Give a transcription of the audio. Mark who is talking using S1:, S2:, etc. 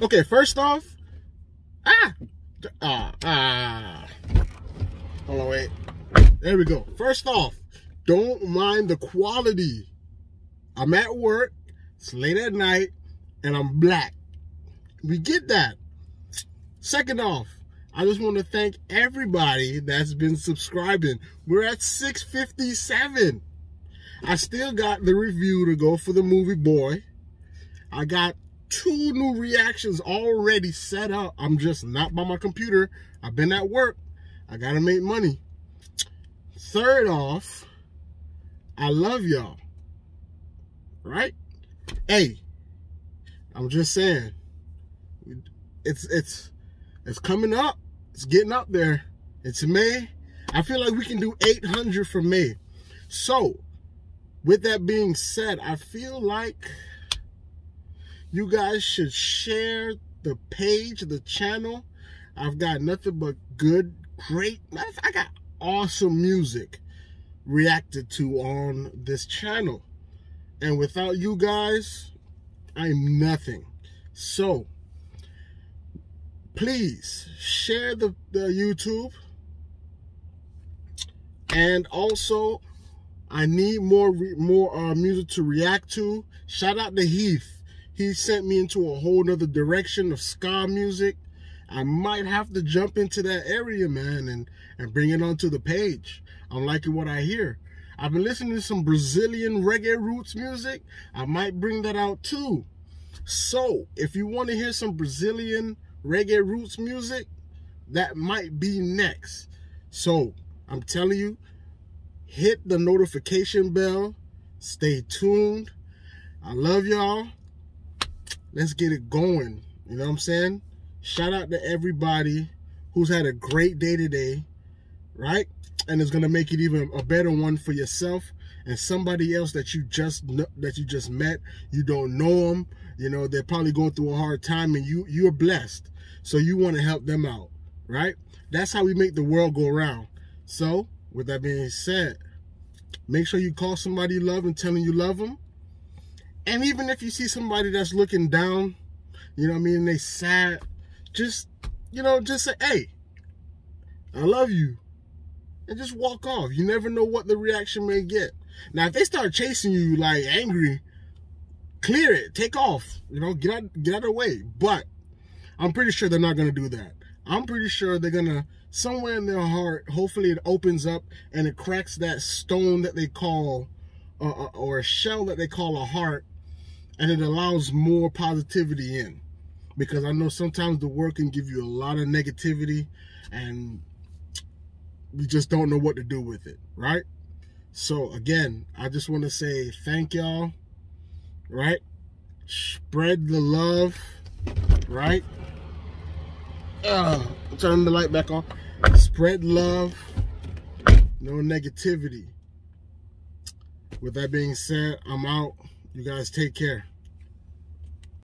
S1: Okay, first off, ah, ah, ah. Hold on, wait. There we go. First off, don't mind the quality. I'm at work, it's late at night, and I'm black. We get that. Second off, I just want to thank everybody that's been subscribing. We're at 657. I still got the review to go for the movie Boy. I got two new reactions already set up. I'm just not by my computer. I've been at work. I gotta make money. Third off, I love y'all. Right? Hey, I'm just saying. It's it's it's coming up. It's getting up there. It's May. I feel like we can do 800 for May. So, with that being said, I feel like you guys should share the page, the channel. I've got nothing but good, great, I got awesome music reacted to on this channel. And without you guys, I'm nothing. So, please share the, the YouTube. And also, I need more more uh, music to react to. Shout out to Heath he sent me into a whole nother direction of ska music. I might have to jump into that area, man, and, and bring it onto the page. I'm liking what I hear. I've been listening to some Brazilian reggae roots music. I might bring that out too. So, if you want to hear some Brazilian reggae roots music, that might be next. So, I'm telling you, hit the notification bell. Stay tuned. I love y'all let's get it going. You know what I'm saying? Shout out to everybody who's had a great day today, right? And it's gonna make it even a better one for yourself and somebody else that you just that you just met. You don't know them. You know they're probably going through a hard time, and you you're blessed, so you want to help them out, right? That's how we make the world go around. So, with that being said, make sure you call somebody you love and tell them you love them and even if you see somebody that's looking down, you know what I mean, they sad, just, you know, just say, hey, I love you. And just walk off. You never know what the reaction may get. Now, if they start chasing you like angry, clear it, take off, you know, get out, get out of the way. But I'm pretty sure they're not going to do that. I'm pretty sure they're going to, somewhere in their heart, hopefully it opens up and it cracks that stone that they call, uh, uh or a shell that they call a heart and it allows more positivity in because I know sometimes the work can give you a lot of negativity and we just don't know what to do with it, right? So again, I just want to say thank y'all, right? Spread the love, right? Uh, turn the light back on. Spread love, no negativity. With that being said, I'm out. You guys take care.